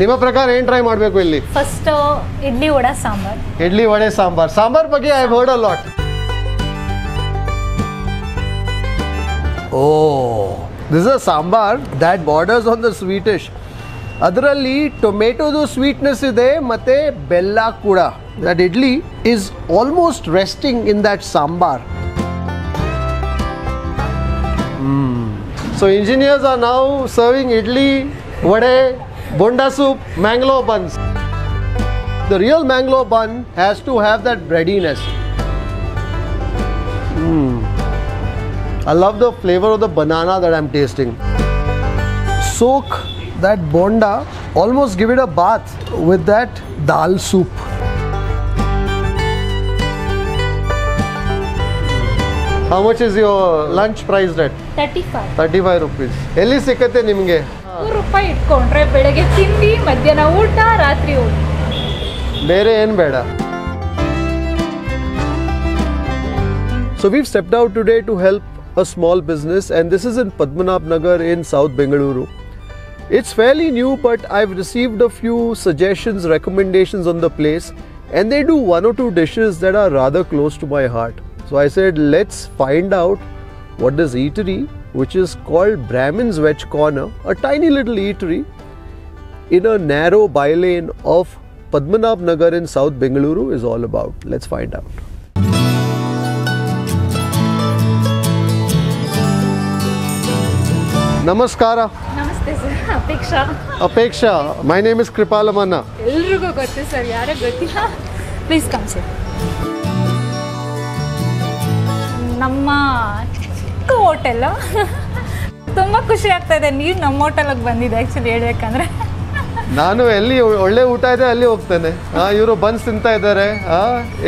ನಿಮ್ಮ ಪ್ರಕಾರ ಏನ್ ಟ್ರೈ ಮಾಡಬೇಕು ಇಲ್ಲಿ? ಫಸ್ಟ್ ಇಡ್ಲಿ ವಡೆ ಸಾಂಬಾರ್. ಇಡ್ಲಿ ವಡೆ ಸಾಂಬಾರ್. ಸಾಂಬಾರ್ ಬಗ್ಗೆ I heard a lot of this a sambar that borders on the sweetish ಅದರಲ್ಲಿ ಟೊಮೆಟೊದು ಸ್ವೀಟ್ನೆಸ್ ಇದೆ ಮತ್ತೆ ಬೆಲ್ಲ ಕೂಡ. That idli is almost resting in that sambar. So engineers are ನಾವು serving idli vada Bonda soup, mango buns. The real Mangalore bun has to have that breadiness. Mm. I love the flavor of the banana that I'm tasting. Soak that bonda, almost give it a bath with that dal soup. How much is your lunch price rate 35. Five thirty five rupees nimge. ಸಿಕ್ಕತ್ತೆ ನಿಮಗೆ ನೂರು ರೂಪಾಯಿ ಇಟ್ಕೊಂಡ್ರೆ ಬೆಳಗ್ಗೆ ತಿಂಡಿ ಮಧ್ಯಾಹ್ನ ಊಟ ರಾತ್ರಿ ಊಟ ಬೇರೆ ಏನು ಬೇಡ so we stepped out today a small business and this is in Padmanabhanagar in South Bengaluru. It's fairly new but I've received a few suggestions, recommendations on the place and they do one or two dishes that are rather close to my heart. So I said, let's find out what this eatery, which is called Brahmin's Veg Corner, a tiny little eatery in a narrow bylane of Padmanabhanagar in South Bengaluru is all about. Let's find out. Namaskara. Namaste sir. Apeksha. Apeksha. My name is Kripal Amanna. Please come, sir. ನಮ್ಮ ಚಿಕ್ಕ hotel ತುಂಬ ಖುಷಿ ಆಗ್ತಾ ಇದೆ ನೀವು ನಮ್ಮ ಹೋಟೆಲಿಗೆ ಬಂದಿದೆ ಆ್ಯಕ್ಚುಲಿ ಹೇಳ್ಬೇಕಂದ್ರೆ ನಾನು ಎಲ್ಲಿ ಒಳ್ಳೆ ಊಟ ಇದೆ ಅಲ್ಲಿ ಹೋಗ್ತೇನೆ ಹಾ ಇವರು ಬನ್ಸ್ ತಿಂತಾ ಇದ್ದಾರೆ ಹಾ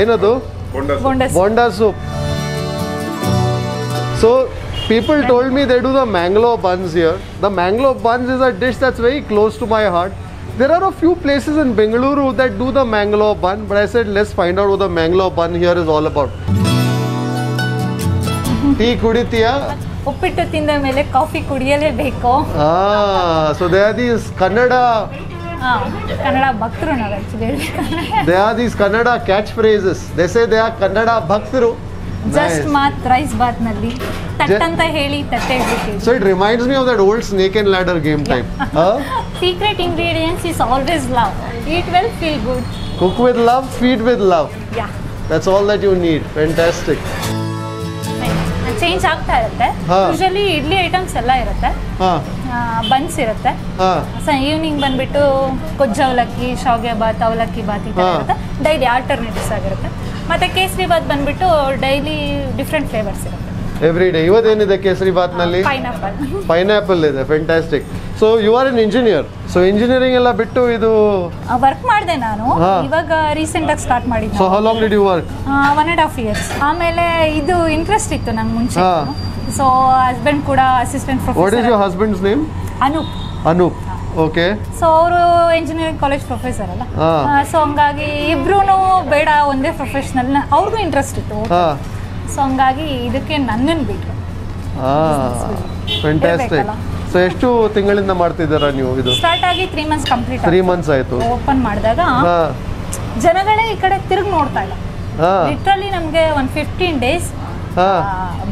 ಏನದು bonda Bonda soup. So people told me they do the Mangalore buns here. The Mangalore buns is a dish that's very close to my heart. There are a few places in Bengaluru that do the Mangalore bun, but I said let's find out what the Mangalore bun here is all about. Tea ಕುಡಿತೀಯಾ ಉಪ್ಪಿಟ್ಟು ತಿಂದ ಮೇಲೆ coffee ಕುಡಿಯಲೇಬೇಕು Ah, so there are these Kannada, ಹಾಂ ಕನ್ನಡ ಭಕ್ತರು ನಾವು actually ಹೇಳ್ಬೇಕಂದ್ರೆ there are these Kannada catchphrases. They say they are Kannada bhaktru. Just Nice. ಮಾತ್ rice ಬಾತ್ನಲ್ಲಿ ತಟ್ಟಂತ ಹೇಳಿ ತಟ್ಟೆ ಇಡ್ಬೇಕು So it reminds me of that old snake and ladder game type. Huh? Secret ingredients is always love eat well feel good Cook with love, feed with love. Yeah That's all that you need. Fantastic. Change ಆಗ್ತಾ ಇರುತ್ತೆ. Usually idli items ಎಲ್ಲ ಇರುತ್ತೆ. Buns ಇರುತ್ತೆ. Evening ಬಂದ್ಬಿಟ್ಟು ಕೊಜ್ಜ ಅವಲಕ್ಕಿ ಶಾವ್ಗೆ ಬಾತ್ ಅವಲಕ್ಕಿ ಬಾತ್ ಈ ಥರ ಹಾ. ಇರುತ್ತೆ. ಡೈಲಿ ಆಲ್ಟರ್ನೇಟಿವ್ಸ್ ಆಗಿರುತ್ತೆ. ಮತ್ತೆ ಕೇಸರಿ ಬಾತ್ ಬಂದ್ಬಿಟ್ಟು ಡೈಲಿ ಡಿಫ್ರೆಂಟ್ ಫ್ಲೇವರ್ಸ್ ಇರುತ್ತೆ. ಎವ್ರಿ ಡೇ ಇವತ್ತೇನಿದೆ ಕೇಸರಿ ಬಾತ್ನಲ್ಲಿ ಪೈನಾಪಲ್ ಪೈನಾಪಲ್ ಇದೆ. Fantastic so you are an engineer so engineering ಎಲ್ಲ ಬಿಟ್ಟು ಇದು ವರ್ಕ್ ಮಾಡಿದೆ ನಾನು. ಇವಾಗ ರೀಸೆಂಟ್ ಆಗಿ ಸ್ಟಾರ್ಟ್ ಸೊ ಮಾಡಿದ್ದೆ how long did you work one and half years ಆಮೇಲೆ ಇದು ಇಂಟ್ರೆಸ್ಟ್ ಇತ್ತು ನಂಗೆ ಮುಂಚೆ. ಸೊ ಹಸ್ಬೆಂಡ್ ಕೂಡ assistant professor what is your husband's name Anoop. Anoop. Okay so ಅವರು ಇಂಜಿನಿಯರಿಂಗ್ ಕಾಲೇಜ್ ಪ್ರೊಫೆಸರ್ ಅಲ್ಲ. ಸೊ ಹಂಗಾಗಿ ಇಬ್ರು ಬೇಡ ಒಂದೇ ಪ್ರೊಫೆಷನಲ್ ಅವ್ರಿಗೂ ಇಂಟ್ರೆಸ್ಟ್ ಇತ್ತು. ಸೊ ಹಂಗಾಗಿ ಇದಕ್ಕೆ ನನ್ನನ್ನು ಬಿಟ್ಟು ಫ್ಯಾಂಟಾಸ್ಟಿಕ್. ಸೊ ಎಷ್ಟು ತಿಂಗಳಿಂದ ಮಾಡ್ತಿದ್ದೀರಾ ನೀವು ಇದು? ಸ್ಟಾರ್ಟ್ ಆಗಿ three months complete three months ಆಯ್ತು. ಓಪನ್ ಮಾಡಿದಾಗ ಜನಗಳೇ ಈ ಕಡೆ ತಿರುಗಿ ನೋಡ್ತಾ ಇಲ್ಲ. ಲಿಟರಲಿ ನಮಗೆ ಒಂದು ಫಿಫ್ಟೀನ್ ಡೇಸ್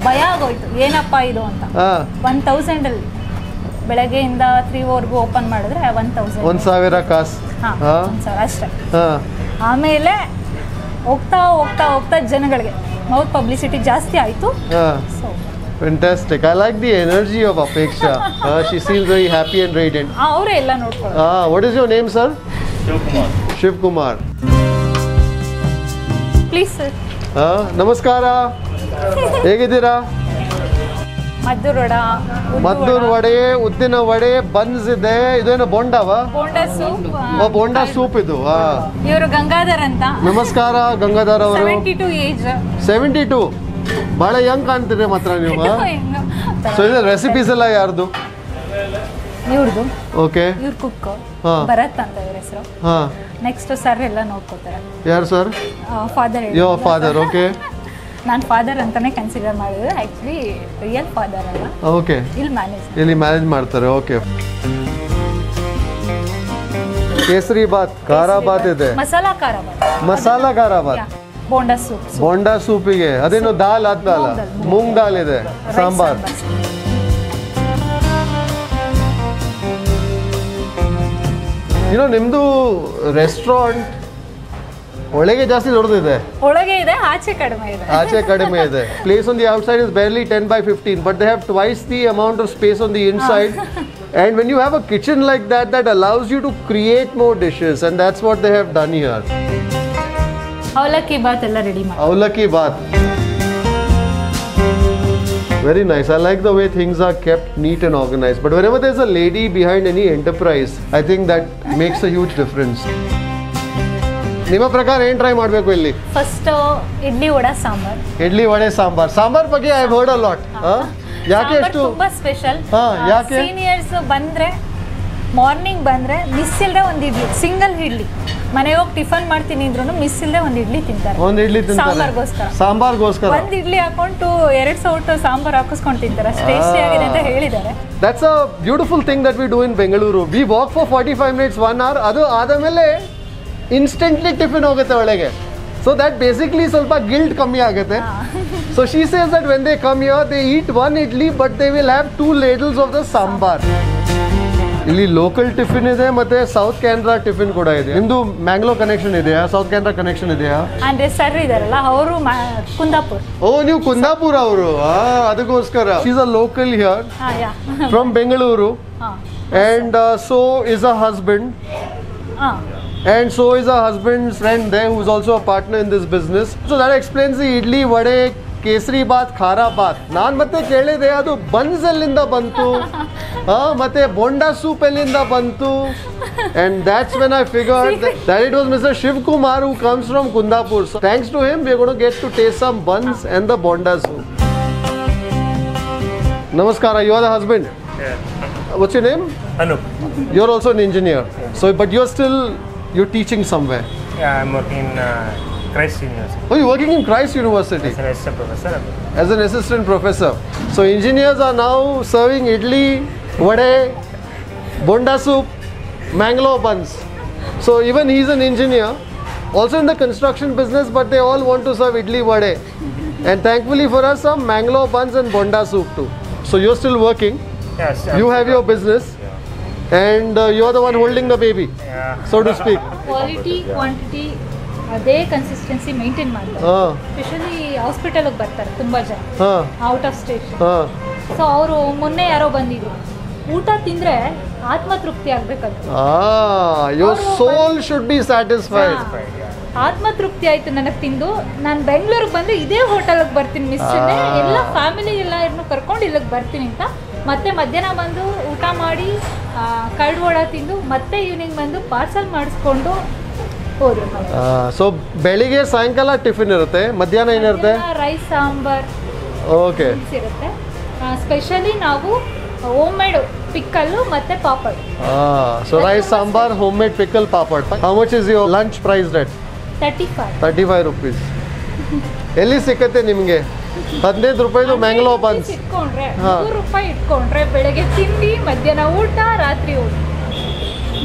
ಭಯ ಆಗೋಯ್ತು. ಏನಪ್ಪ ಇದು ಅಂತ. ಒನ್ ಒನ್ ತೌಸಂಡಲ್ಲಿ ಬೆಳಗ್ಗೆಯಿಂದ ತ್ರೀವರೆಗೂ ಓಪನ್ ಮಾಡಿದ್ರೆ ಒನ್ ತೌಸಂಡ್ ಒಂದು ಸಾವಿರ ಕಾಸು. ಅಷ್ಟೇ. ಆಮೇಲೆ ಹೋಗ್ತಾ ಹೋಗ್ತಾ ಹೋಗ್ತಾ ಜನಗಳಿಗೆ ಮೌತ್ ಪಬ್ಲಿಸಿಟಿ ಜಾಸ್ತಿ ಆಯಿತು. So Fantastic. I like the energy of Apeksha. Uh, she seems very happy and radiant. ಅವರೇ ಎಲ್ಲ ನೋಡ್ಕೊಳ್ಳಿ Ah, what is your name, sir? Shiv Kumar. Please sir Ah, ನಮಸ್ಕಾರ. ಹೇಗಿದ್ದೀರಾ? ಮದ್ದೂರೋಡ ಮದ್ದೂರು ವಡೆ. ಉದ್ದಿನ ವಡೆ ಬನ್ಸ್ ಇದೆ. ಇದೇನು ಬೋಂಡಾವಾ ಬೋಂಡ ಸೂಪ್ ಓ ಬೋಂಡಾ ಸೂಪ್ ಇದು ಆ. ಇವರು ಗಂಗಾಧರ್ ಅಂತ. ನಮಸ್ಕಾರ ಗಂಗಾಧರ್ ಅವರು. Seventy two age seventy two ಭಾಳ ಹೆಂಗ್ ಕಾಣ್ತೀರಿ ಮಾತ್ರ ನೀವು? ಸೊ ಇದು ರೆಸಿಪೀಸ್ ಎಲ್ಲ ಯಾರ್ದು? ಇವ್ರದ್ದು ಓಕೆ ಇವ್ರ ಕುಕ್. ಭರತ್ ಅಂತ ಇವ್ರ ಹೆಸರು. ಹಾಂ. ನೆಕ್ಸ್ಟ್ ಸರ್ ಎಲ್ಲ ನೋಡ್ಕೋತಾರೆ. ಯಾರು ಸರ್ ಫಾದರ್ ಯೋ ಫಾದರ್ ಓಕೆ ನಾನು ಫಾದರ್ ಅಂತಾನೆ ಕನ್ಸಿಡರ್ ಮಾಡಿದ್ರೆ ಆ್ಯಕ್ಚುಲಿ ರಿಯಲ್ ಫಾದರ್ ಅಲ್ಲ. ಓಕೆ ಇಲ್ಲಿ ಮ್ಯಾನೇಜ್ ಇಲ್ಲಿ ಮ್ಯಾನೇಜ್ ಮಾಡ್ತಾರೆ ಓಕೆ ಕೇಸರಿ ಬಾತ್ ಖಾರ ಬಾತ್ ಇದೆ. ಮಸಾಲಾ ಖಾರ ಬಾತ್ ಮಸಾಲಾ ಖಾರ ಬಾತ್ ಬೋಂಡಾ ಸೂಪ್ ಬೋಂಡಾ ಸೂಪಿಗೆ ಅದೇನು ದಾಲ್ ಅದ್ನಲ್ಲ ಮೂಂಗ್ ದಾಲ್. ಮೂಂಗ್ ದಾಲ್ ಇದೆ ಸಾಂಬಾರ್ ಏನೋ ನಿಮ್ದು ರೆಸ್ಟೋರೆಂಟ್ ಒಳಗೆ ಜಾಸ್ತಿ ದೊಡ್ಡದಿದೆ ಒಳಗೆ ಇದೆ ಆಚೆ ಕಡಿಮೆ ಇದೆ ಆಚೆ ಕಡಿಮೆ ಇದೆ place on the outside is barely ten by fifteen but they have twice the amount of space on the inside and when you have a kitchen like that that allows you to create more dishes and that's what they have done here avalakki bath ಎಲ್ಲ ready ಮಾಡಿ ಅವಲಕ್ಕಿ Baat Very nice. I like the way things are kept neat and organized. But whenever there's a lady behind any enterprise, I think that makes a huge difference. ನಿಮ್ಮ ಪ್ರಕಾರ ಏನು try ಮಾಡಬೇಕು ಇಲ್ಲಿ first idli vada sambar idli vada sambar sambar ಬಗ್ಗೆ I heard a lot ಯಾಕೆ ಎಷ್ಟು ತುಂಬಾ special ಯಾಕೆ? ಸೀನಿಯರ್ಸ್ ಬಂದ್ರೆ ಮಾರ್ನಿಂಗ್ ಬಂದರೆ ಮಿಸ್ ಇಲ್ಲದೆ ಒಂದು ಇಡ್ಲಿ ಸಿಂಗಲ್ ಇಡ್ಲಿ. ಮನೆಗೆ ಹೋಗಿ ಟಿಫನ್ ಮಾಡ್ತೀನಿ ಅಂದ್ರೂ ಮಿಸ್ ಇಲ್ಲದೆ ಒಂದು ಇಡ್ಲಿ ತಿಂತಾರೆ. ಒಂದು ಇಡ್ಲಿ ಸಾಂಬಾರ್ಗೋಸ್ಕರ. ಸಾಂಬಾರ್ಗೋಸ್ಕರ. ಒಂದು ಇಡ್ಲಿ ಹಾಕೊಂಡು ಎರಡು ಸೌಟ್ ಸಾಂಬಾರ್ ಹಾಕಿಸ್ಕೊಂಡು ತಿಂತಾರೆ. ಟೇಸ್ಟಿ ಆಗಿದೆ ಅಂತ ಹೇಳಿದ್ದಾರೆ. That's a beautiful thing that we do in Bengaluru we walk for forty five minutes one hour ಅದು ಆದಮೇಲೆ ಇನ್ಸ್ಟೆಂಟ್ಲಿ ಟಿಫಿನ್ ಹೋಗುತ್ತೆ ಒಳಗೆ. ಸೊ ದಟ್ ಬೇಸಿಕ್ಲಿ ಸ್ವಲ್ಪ ಗಿಲ್ಟ್ ಕಮ್ಮಿ ಆಗುತ್ತೆ. So she says that when they come here they eat one idli but they will have two ladles of the sambar ಇಲ್ಲಿ local tiffin ಇದೆ ಮತ್ತೆ ಸೌತ್ ಕ್ಯಾನ್ರಾ ಟಿಫಿನ್ ಕೂಡ ಇದೆ ನಿಮ್ದು ಮ್ಯಾಂಗ್ಲೋ ಕನೆಕ್ಷನ್ ಇದೆಯಾ ಸೌತ್ ಕ್ಯಾನ್ರಾ ಕನೆಕ್ಷನ್ ಇದೆಯಾ ಅಂದ್ರೆ ಸರ್ ಇದಾರಲ್ಲ ಅವರು ಕುಂದಾಪುರ್ ಓ ನೀವು ಕುಂದಾಪುರ ಅವರು ಅದಕ್ಕೋಸ್ಕರ ಈಸ್ ಅ ಲೋಕಲ್ ಹಿಯರ್ ಹಾ ಯಾ ಫ್ರಮ್ ಬೆಂಗಳೂರು ಹಾ and uh, so is a husband ಹಾ and so is a husband's friend there who's also a partner in this business so that explains the idli vade ಕೇಸರಿ ಬಾತ್ ಖಾರ ಬಾತ್ ನಾನು ಮತ್ತೆ ಕೇಳಿದೆ ಅದು buns ಎಲ್ಲಿಂದ ಬಂತು ಆ, ಮತ್ತೆ ಬೋಂಡಾ ಸೂಪ್ ಎಲ್ಲಿಂದ ಬಂತು and that's when I figured that, that it was Mr. Shiv Kumar who comes from Kundapur. So thanks to him, we're going to get to taste some buns and the bonda soup. Namaskara, you are the husband. Yeah. What's your name? Anup. You're also an engineer. So, but you're still you're teaching somewhere. Yeah, I'm working in uh, Christ University. Oh, you're working in Christ University? As an assistant professor. As an assistant professor. So engineers are now serving idli, vade, bonda soup, mango buns. So even he's an engineer, also in the construction business, but they all want to serve idli, vade. And thankfully for us, some mango buns and bonda soup too. So you're still working. Yes. You have your business and uh, you're the one holding the baby, yeah. so to speak. Quality, quantity, ಅದೇ consistency maintain ಮಾಡ್ತಾರೆ. Specially ಹಾಸ್ಪಿಟಲ್ಗೆ ಬರ್ತಾರೆ ತುಂಬ ಜನ. Out of station. So ಅವರು ಮೊನ್ನೆ ಯಾರೋ ಬಂದಿದ್ರು. ಊಟ ತಿಂದ್ರೆ ಆತ್ಮತೃಪ್ತಿ ಆಗ್ಬೇಕಂತ. ಆತ್ಮತೃಪ್ತಿ ಆಯ್ತು ನನಗೆ ತಿಂದು. ನಾನು ಬೆಂಗಳೂರಿಗೆ ಬಂದು ಇದೇ ಹೋಟೆಲ್ಗೆ ಬರ್ತೀನಿ ಮಿಸ್. ಎಲ್ಲ ಫ್ಯಾಮಿಲಿ ಎಲ್ಲ ಕರ್ಕೊಂಡು ಇಲ್ಲಿಗೆ ಬರ್ತೀನಿ ಅಂತ. ಮತ್ತೆ ಮಧ್ಯಾಹ್ನ ಬಂದು ಊಟ ಮಾಡಿ ಕರ್ಡ್ ತಿಂದು ಮತ್ತೆ ಈವ್ನಿಂಗ್ ಬಂದು ಪಾರ್ಸಲ್ ಮಾಡಿಸ್ಕೊಂಡು ಸೊ ಬೆಳಿಗ್ಗೆ ಸಾಯಂಕಾಲ ಟಿಫಿನ್ ಇರುತ್ತೆ ಮಧ್ಯಾಹ್ನ ಏನಿರುತ್ತೆ ರೈಸ್ ಸಾಂಬಾರ್ ಓಕೆ ಇರುತ್ತೆ. ಸ್ಪೆಷಲಿ ನಾವು ಹೋಮ್ ಮೇಡ್ ಪಿಕ್ಕಲ್ಲು ಮತ್ತೆ papad. So rice sambar home made pickle papad. How much is your lunch price rate thirty five thirty five rupees ಎಲ್ಲಿ ಸಿಕ್ಕತ್ತೆ ನಿಮಗೆ? ಹದಿನೈದು ರೂಪಾಯಿದು ಮ್ಯಾಂಗ್ಲೋ ಬನ್ಸ್ ಇಟ್ಕೊಂಡ್ರೆ ರೂಪಾಯಿ ಇಟ್ಕೊಂಡ್ರೆ ಬೆಳಗ್ಗೆ ತಿಂಡಿ ಮಧ್ಯಾಹ್ನ ಊಟ ರಾತ್ರಿ ಊಟ.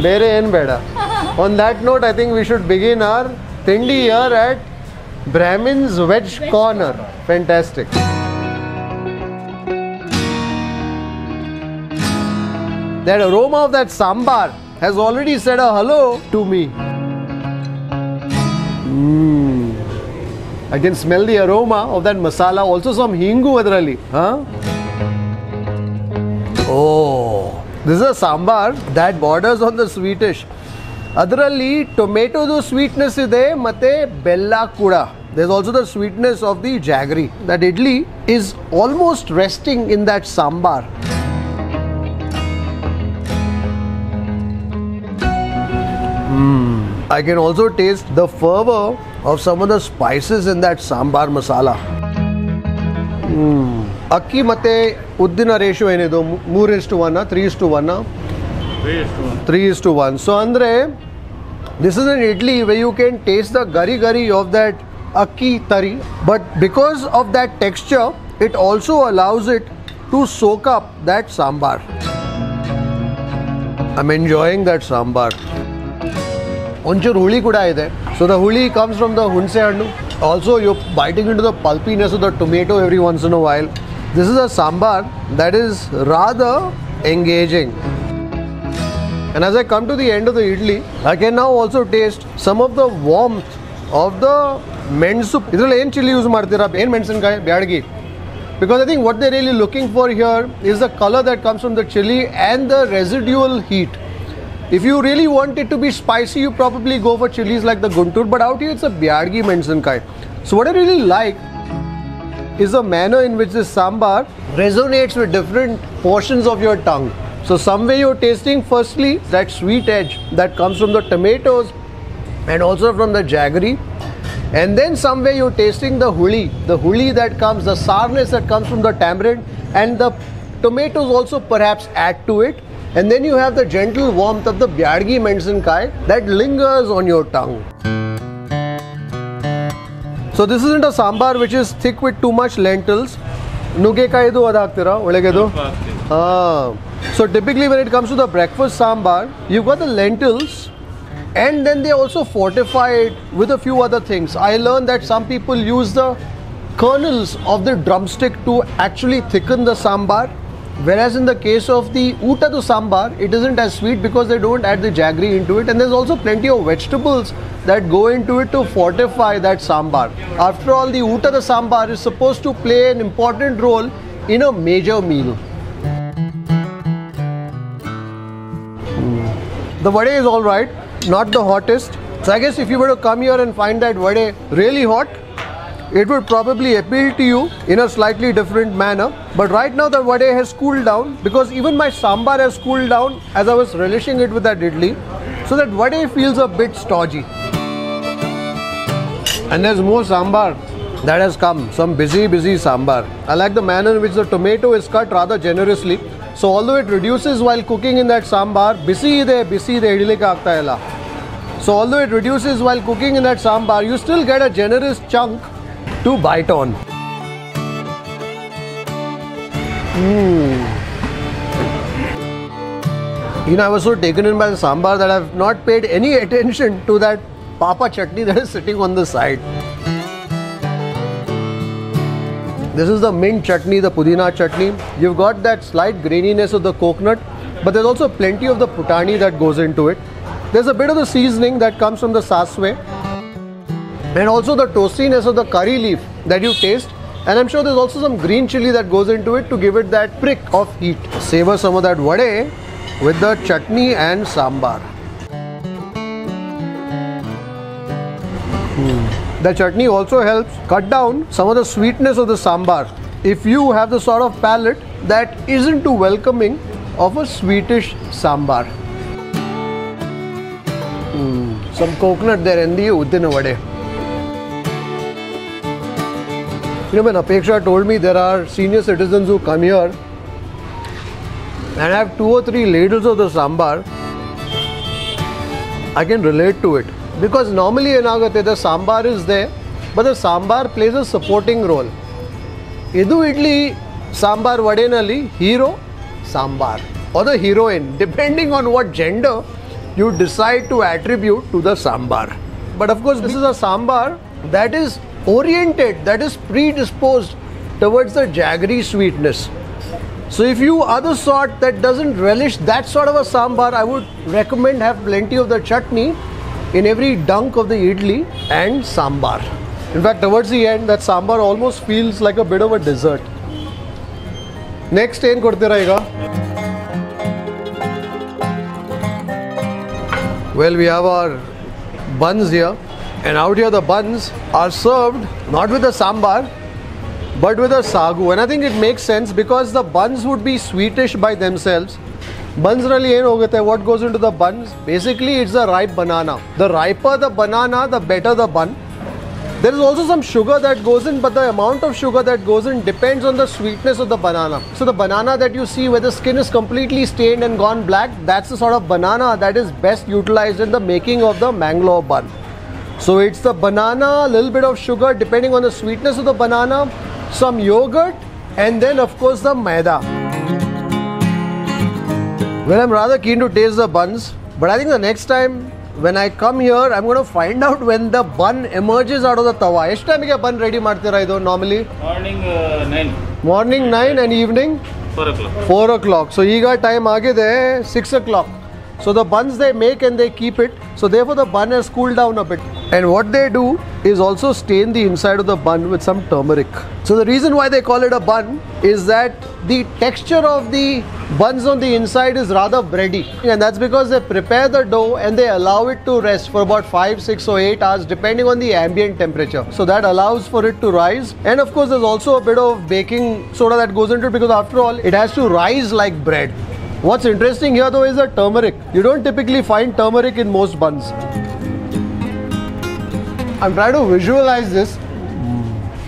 ಬೇರೆ ಏನು ಬೇಡ. On that note, I think we should begin our Tindi here at Brahmin's Veg Corner. Fantastic. That aroma of that sambar has already said a hello to me. Mm. I can smell the aroma of that masala. Also some hingu adrali. Huh? Oh, this is a sambar that borders on the sweetish. ಅದರಲ್ಲಿ ಟೊಮೆಟೊದು sweetness ಇದೆ ಮತ್ತೆ ಬೆಲ್ಲ ಕೂಡ there also the sweetness of the jaggery that idli is almost resting in that sambar I can also taste the fervor of some of the spices in that sambar masala. Mm. ಅಕ್ಕಿ ಮತ್ತೆ ಉದ್ದಿನ ratio ಏನಿದು ಮೂರು ಇಷ್ಟು one three ಇಷ್ಟು one three is to one so ಅಂದರೆ This is an idli where you can taste the gari gari of that akki tari. But because of that texture, it also allows it to soak up that sambar. I'm enjoying that sambar. Onchur huli kuda ide. So the huli comes from the hunse handu. Also, you're biting into the pulpiness of the tomato every once in a while. This is a sambar that is rather engaging. And as I come to the end of the idli, I can now also taste some of the warmth of the ಮೆಣಸು ಇದರಲ್ಲಿ ಏನು chilli use ಮಾಡ್ತೀರಾ ಏನು ಮೆಣಸಿನ್ಕಾಯಿ Byadgi because I think what they're really looking for here is the colour that comes from the chilli and the residual heat. If you really want it to be spicy, you probably go for chilies like the Guntur, but out here it's a Byadgi Mensan kai. So what I really like is the manner in which this sambar resonates with different portions of your tongue. So some way you're tasting firstly that sweet edge that comes from the tomatoes and also from the jaggery. And then some way you're tasting the huli, the huli that comes, the sourness that comes from the tamarind and the tomatoes also perhaps add to it. And then you have the gentle warmth of the Byadgi Mensen Kai that lingers on your tongue. So this isn't a sambar which is thick with too much lentils. ನುಗ್ಗೆಕಾಯಿದು ಅದಾಗ್ತೀರಾ ಒಳಗೆದು Ah. So typically when it comes to the breakfast sambar, you've got the lentils and then they also fortify it with a few other things. I learned that some people use the kernels of the drumstick to actually thicken the sambar. Whereas in the case of the uttadu sambar, it isn't as sweet because they don't add the jaggery into it. And there's also plenty of vegetables that go into it to fortify that sambar. After all, the uttadu sambar is supposed to play an important role in a major meal. The vade is all right, not the hottest. So I guess if you were to come here and find that vade really hot, it would probably appeal to you in a slightly different manner. But right now the vade has cooled down because even my sambar has cooled down as I was relishing it with that idli. So that vade feels a bit stodgy. And there's more sambar that has come. Some busy, busy sambar. I like the manner in which the tomato is cut rather generously. So although it reduces while cooking in that sambar, busy de bisi de idli ka aagta. So although it reduces while cooking in that sambar, you still get a generous chunk to bite on. Mm. You know, I was so taken in by the sambar that I've not paid any attention to that papa chutney that is sitting on the side. This is the mint chutney, the pudina chutney. You've got that slight graininess of the coconut, but there's also plenty of the putani that goes into it. There's a bit of the seasoning that comes from the saswe, and also the toastiness of the curry leaf that you taste. And I'm sure there's also some green chili that goes into it to give it that prick of heat. Savor some of that vade with the chutney and sambar. The chutney also helps cut down some of the sweetness of the sambar. If you have the sort of palate that isn't too welcoming of a sweetish sambar. Mm, Some coconut there in the uddina vade. You know, when Apeksha told me there are senior citizens who come here and have two or three ladles of the sambar, I can relate to it. Because normally in Agate the sambar is there, but the sambar plays a supporting role. Idu idli sambar vadenali hero sambar or the heroine, depending on what gender you decide to attribute to the sambar. But of course, this is a sambar that is oriented, that is predisposed towards the jaggery sweetness. So if you are the sort that doesn't relish that sort of a sambar, I would recommend have plenty of the chutney in every dunk of the idli and sambar. In fact, towards the end, that sambar almost feels like a bit of a dessert. Next, in korte. Well, we have our buns here, and out here the buns are served not with a sambar, but with a sagu. And I think it makes sense because the buns would be sweetish by themselves Buns really what goes into the buns? Basically, it's a ripe banana. The riper the banana, the better the bun. There is also some sugar that goes in, but the amount of sugar that goes in depends on the sweetness of the banana. So the banana that you see where the skin is completely stained and gone black, that's the sort of banana that is best utilized in the making of the Mangalore bun. So it's the banana, a little bit of sugar depending on the sweetness of the banana, some yogurt, and then of course the maida. Well, I'm rather keen to taste the buns, but I think the next time when I come here, I'm going to find out when the bun emerges out of the tawa. ಎಷ್ಟು ಟೈಮಿಗೆ ಬನ್ ready ಮಾಡ್ತೀರಾ ಇದು normally morning nine morning nine and evening four O clock four O clock so ಈಗ time ಆಗಿದೆ six O clock So the buns they make and they keep it. So therefore the bun has cooled down a bit. And what they do is also stain the inside of the bun with some turmeric. So the reason why they call it a bun is that the texture of the buns on the inside is rather bready. And that's because they prepare the dough and they allow it to rest for about 5, 6 or 8 hours depending on the ambient temperature. So that allows for it to rise. And of course there's also a bit of baking soda that goes into it because after all it has to rise like bread what's interesting here though is the turmeric you don't typically find turmeric in most buns I'm trying to visualize this.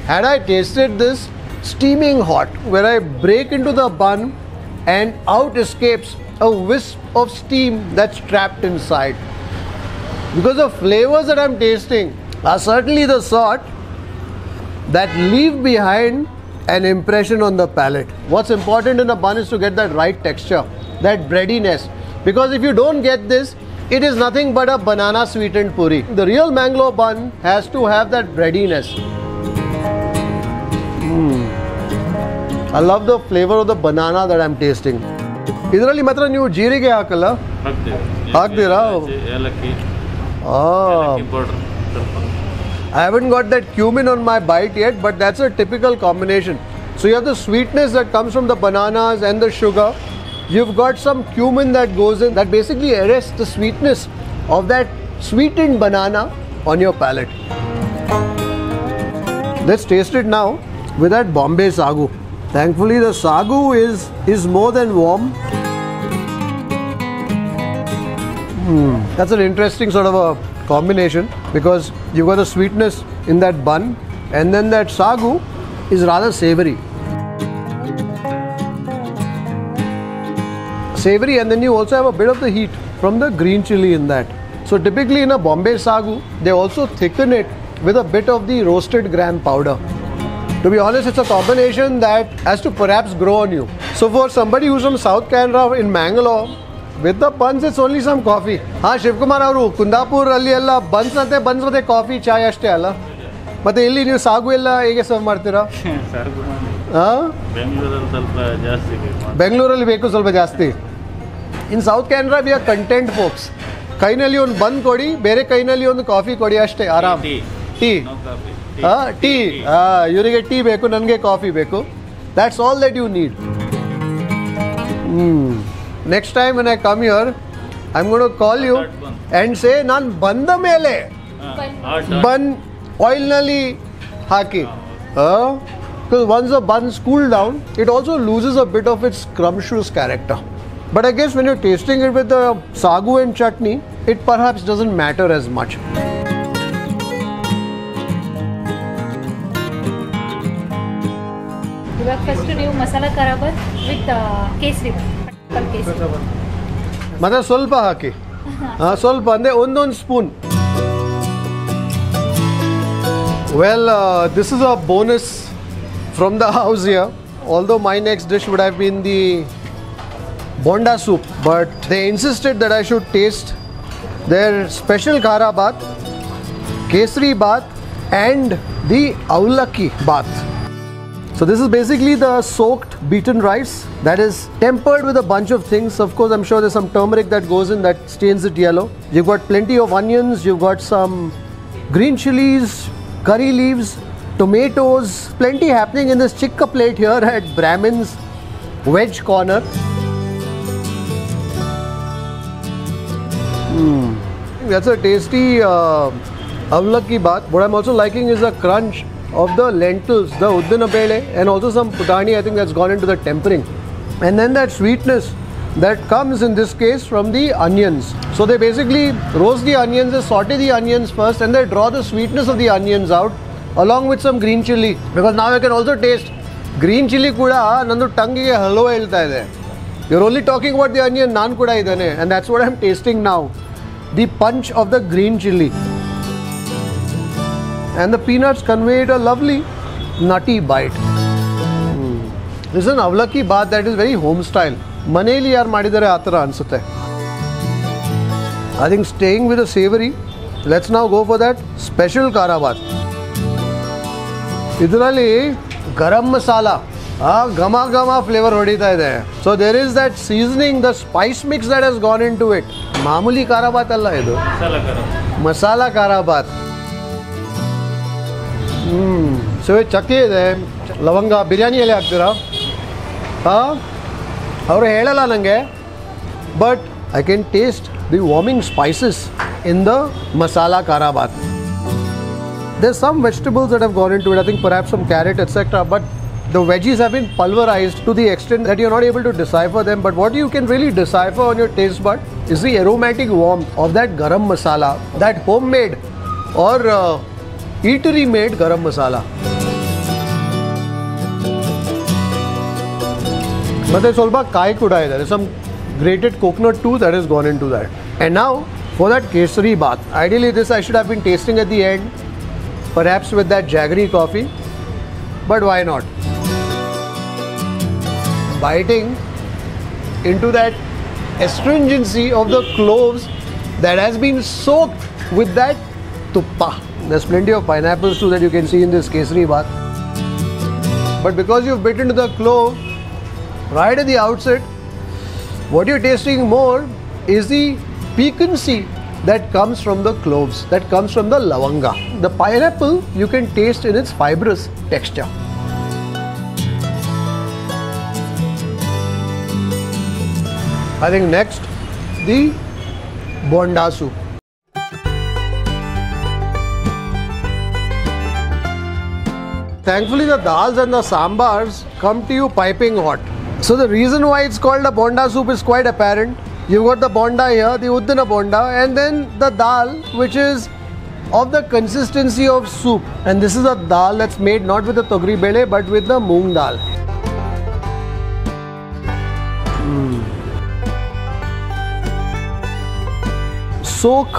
Had I tasted this steaming hot, where I break into the bun and out escapes a wisp of steam that's trapped inside. Because the flavors that I'm tasting are certainly the sort that leave behind an impression on the palate. What's important in a bun is to get that right texture, that breadiness. Because if you don't get this, it is nothing but a banana sweetened puri. The real Mangalore bun has to have that breadiness. Mm. I love the flavor of the banana that I'm tasting. ಇದರಲ್ಲಿ ಮಾತ್ರ ನೀವು ಜೀರಿಗೆ ಹಾಕಲ್ಲ ಹಾಕ್ತೀವಿ ಹಾಕ್ತೀರಾ? ಏಲಕ್ಕಿ Ah, ಏಲಕ್ಕಿ powder ಸ್ವಲ್ಪ I haven't got that cumin on my bite yet, but that's a typical combination. So you have the sweetness that comes from the bananas and the sugar. You've got some cumin that goes in that basically arrests the sweetness of that sweetened banana on your palate. Let's taste it now with that Bombay sagu. Thankfully, the sagu is is more than warm. Hmm, That's an interesting sort of a combination because you've got the sweetness in that bun and then that sagu is rather savory. Savory and then you also have a bit of the heat from the green chili in that. So typically in a Bombay sagu, they also thicken it with a bit of the roasted gram powder. To be honest, it's a combination that has to perhaps grow on you. So for somebody who's from South Canara in Mangalore, with the buns, it's only some coffee. ಹಾ ಶಿವಕುಮಾರ್ ಅವರು ಕುಂದಾಪುರ್ ಅಲ್ಲಿ ಎಲ್ಲ buns ಅಂತೆ buns ಮತ್ತೆ coffee ಚಾಯ್ ಅಷ್ಟೇ ಅಲ್ಲ ಮತ್ತೆ ಇಲ್ಲಿ ನೀವು ಸಾಗು ಎಲ್ಲ ಹೇಗೆ ಸರ್ವ್ ಮಾಡ್ತೀರಾ ಸರ್ಗು ಮಾಡಿ ಹಾ ಬೆಂಗಳೂರಲ್ಲಿ ಸ್ವಲ್ಪ ಜಾಸ್ತಿ ಬೇಕು. ಬೆಂಗಳೂರಲ್ಲಿ ಬೇಕು ಸ್ವಲ್ಪ ಜಾಸ್ತಿ In South Canara we are content folks ಕೈನಲ್ಲಿ ಒಂದು ಬಂದ್ ಕೊಡಿ ಬೇರೆ ಕೈನಲ್ಲಿ ಒಂದು ಕಾಫಿ ಕೊಡಿ ಅಷ್ಟೇ ಆರಾಮ್ ಟೀ ಟೀ ನೋ ಕಾಫಿ ಹಾ ಟೀ ಇವರಿಗೆ ಟೀ ಬೇಕು ನನಗೆ ಕಾಫಿ ಬೇಕು that's all that you need next time when I come here I am gonna call you and say ನಾನು ಬಂದ ಮೇಲೆ ಬನ್ ಆಯಿಲ್ನಲ್ಲಿ ಹಾಕಿ because once the buns cool down, it also loses a bit of its scrumptious character. But I guess when you're tasting it with the sagu and chutney, it perhaps doesn't matter as much. ಇವಾಗ first ನೀವು masala ಖರಾಬರ್ with kesari bath ಕೇಸರಿ ಮತ್ತೆ ಸ್ವಲ್ಪ ಹಾಕಿ ಹಾಂ ಸ್ವಲ್ಪ ಅಂದರೆ ಒಂದೊಂದು spoon well this is a bonus from the house year although my next dish would have been the bonda soup but they insisted that I should taste their special khara bath, kesari bath and the avalakki bath. So this is basically the soaked beaten rice that is tempered with a bunch of things. Of course, I'm sure there's some turmeric that goes in that stains it yellow. You've got plenty of onions, you've got some green chilies, curry leaves, tomatoes, plenty happening in this chikka plate here at Brahmin's Veg Corner. Mm. That's a tasty uh, avalakki bath. What I'm also liking is the crunch of the lentils, the uddanapele eh? and also some putani I think that's gone into the tempering. And then that sweetness that comes in this case from the onions. So they basically roast the onions, they saute the onions first and they draw the sweetness of the onions out along with some green chilli because now I can also taste green chilli kuda nandu tangi hello ಹೇಳ್ತಾ you're only talking about the onion naan kuda idane and that's what I'm tasting now. The punch of the green chili. And the peanuts conveyed a lovely nutty bite. Hmm. This is an avalakki bath that is very home style. ಮನೇಲಿ ಯಾರು ಮಾಡಿದ್ದಾರೆ ಆ I think staying with the savoury. Let's now go for that special special khara bath garam masala. ಆ ಘಮ ಘಮ flavour ಹೊಡಿತಾ ಇದೆ so there is that seasoning the spice mix that has gone into it ಮಾಮೂಲಿ ಖಾರಾಬಾತ್ ಅಲ್ಲ ಇದು ಮಸಾಲ ಖಾರ ಮಸಾಲ ಖಾರಾಬಾತ್ ಹ್ಮ್ so ಚಕ್ಕೆ ಇದೆ ಲವಂಗ ಬಿರಿಯಾನಿ ಎಲೆ ಹಾಕ್ತೀರಾ ಹಾಂ ಅವರು ಹೇಳಲ್ಲ ನನಗೆ but I can taste the warming spices in the masala khara bath There's some vegetables that have gone into it. I think perhaps some carrot, etc. But The veggies have been pulverized to the extent that you're not able to decipher them. But what you can really decipher on your taste bud is the aromatic warmth of that garam masala, that homemade or uh, eatery made garam masala. But there's all about kai kudai. There is some grated coconut too that has gone into that. And now for that kesari bath. Ideally, this I should have been tasting at the end, perhaps with that jaggery coffee, but why not? Biting into that astringency of the cloves that has been soaked with that tuppa. There's plenty of pineapples too that you can see in this kesari bath. But because you've bitten into the clove right at the outset, what you're tasting more is the piquancy that comes from the cloves, that comes from the lavanga. The pineapple you can taste in its fibrous texture. I think next, the bonda soup. Thankfully, the dals and the sambars come to you piping hot. So the reason why it's called a bonda soup is quite apparent. You've got the bonda here, the uddina bonda, and then the dal, which is of the consistency of soup. And this is a dal that's made not with the togri bele, but with the moong dal. Soak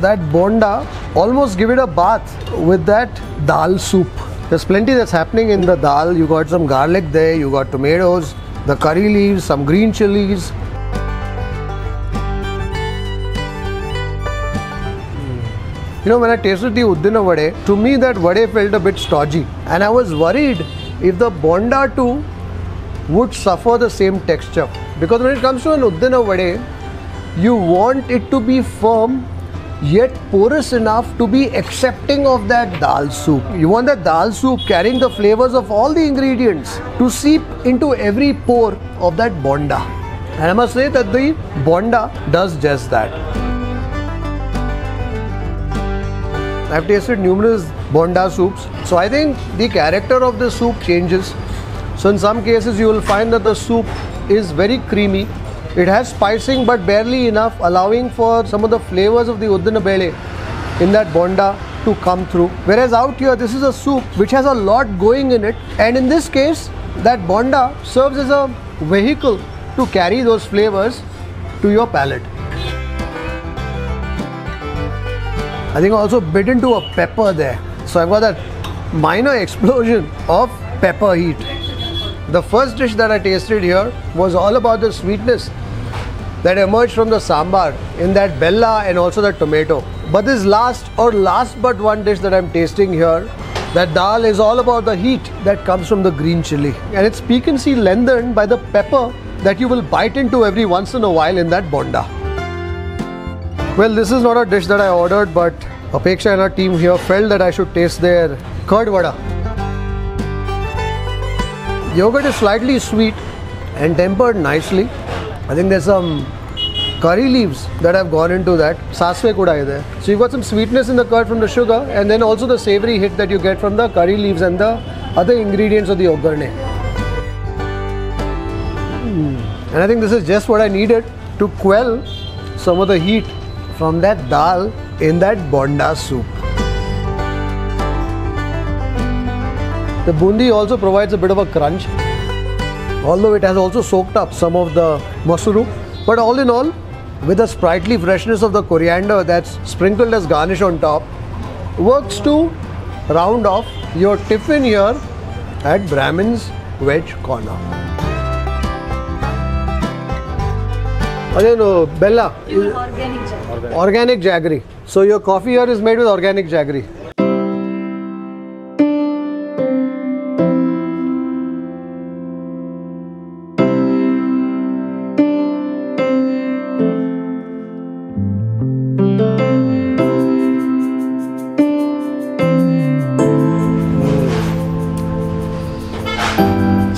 that bonda, almost give it a bath with that dal soup. There's plenty that's happening in the dal. You got some garlic there, you got tomatoes, the curry leaves, some green chilies. You know, when I tasted the Uddina vade, to me that vade felt a bit stodgy. And I was worried if the bonda too would suffer the same texture. Because when it comes to an Uddina vade, you want it to be firm yet porous enough to be accepting of that dal soup. You want that dal soup carrying the flavors of all the ingredients to seep into every pore of that bonda. And I must say that the bonda does just that. I've tasted numerous bonda soups, so I think the character of the soup changes. So in some cases, you will find that the soup is very creamy. It has spicing, but barely enough, allowing for some of the flavors of the uddina bele in that bonda to come through. Whereas out here, this is a soup which has a lot going in it, and in this case, that bonda serves as a vehicle to carry those flavors to your palate. I think I also bit into a pepper there. So I've got that minor explosion of pepper heat. The first dish that I tasted here was all about the sweetness that emerged from the sambar in that bella and also the tomato. But this last or last but one dish that I'm tasting here, that dal is all about the heat that comes from the green chili. And its piquancy lengthened by the pepper that you will bite into every once in a while in that bonda. Well, this is not a dish that I ordered, but Apeksha and her team here felt that I should taste their curd vada. Yogurt is slightly sweet and tempered nicely. I think there's some curry leaves that have gone into that. Sasve kuda ide. So you've got some sweetness in the curd from the sugar and then also the savory hit that you get from the curry leaves and the other ingredients of the ogarne. Hmm. And I think this is just what I needed to quell some of the heat from that dal in that bonda soup. The bundi also provides a bit of a crunch, although it has also soaked up some of the masuru. But all in all, with the sprightly freshness of the coriander that's sprinkled as garnish on top, works to round off your tiffin here at Brahmin's Veg Corner. Again, Bella. Organic jaggery. Organic jaggery. So your coffee here is made with organic jaggery.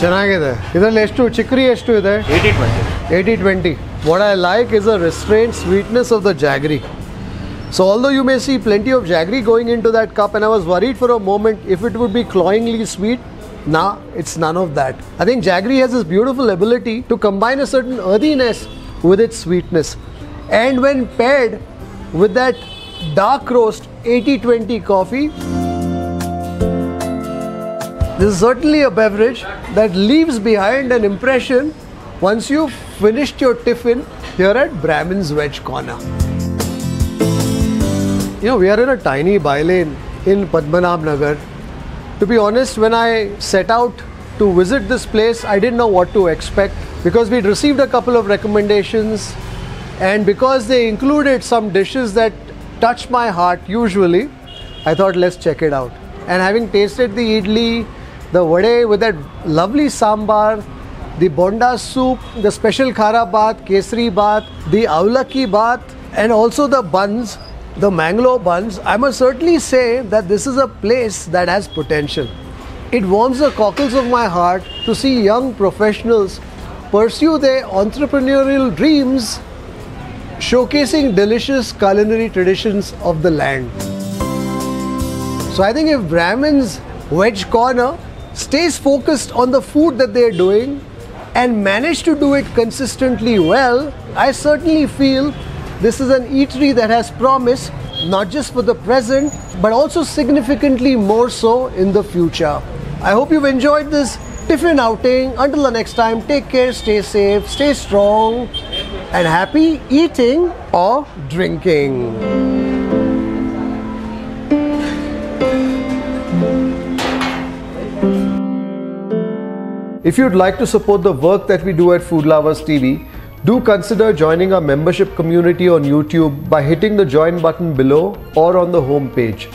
ಚೆನ್ನಾಗಿದೆ ಇದರಲ್ಲಿ ಎಷ್ಟು chicory ಎಷ್ಟು ಇದೆ eighty twenty 80 20. What I like is a restrained sweetness of the jaggery. So, although you may see plenty of jaggery going into that cup, and I was worried for a moment if it would be cloyingly sweet, nah, it's none of that. I think jaggery has this beautiful ability to combine a certain earthiness with its sweetness. And when paired with that dark roast 80 20 coffee, this is certainly a beverage that leaves behind an impression once you've finished your tiffin here at Brahmin's Veg Corner. You know, we are in a tiny bylane in Padmanabhanagar. To be honest, when I set out to visit this place, I didn't know what to expect because we'd received a couple of recommendations and because they included some dishes that touch my heart usually, I thought let's check it out. And having tasted the idli, the vade with that lovely sambar, the bonda soup, the special khara bath, kesari bath, the avalakki bath, and also the buns, the Mangalore buns, I must certainly say that this is a place that has potential. It warms the cockles of my heart to see young professionals pursue their entrepreneurial dreams, showcasing delicious culinary traditions of the land. So I think if Brahmin's Veg Corner stays focused on the food that they're doing and manage to do it consistently well, I certainly feel this is an eatery that has promise not just for the present but also significantly more so in the future. I hope you've enjoyed this tiffin outing. Until the next time, take care, stay safe, stay strong, and happy eating or drinking. If you'd like to support the work that we do at Food Lovers TV, do consider joining our membership community on YouTube by hitting the join button below or on the home page.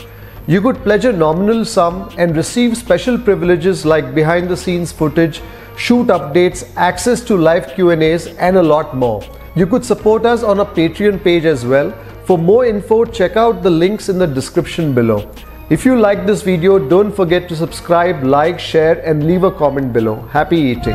You could pledge a nominal sum and receive special privileges like behind the scenes footage, shoot updates, access to live Q&As and a lot more. You could support us on our Patreon page as well. For more info, check out the links in the description below. If you like this video, don't forget to subscribe, like, share and leave a comment below. Happy eating.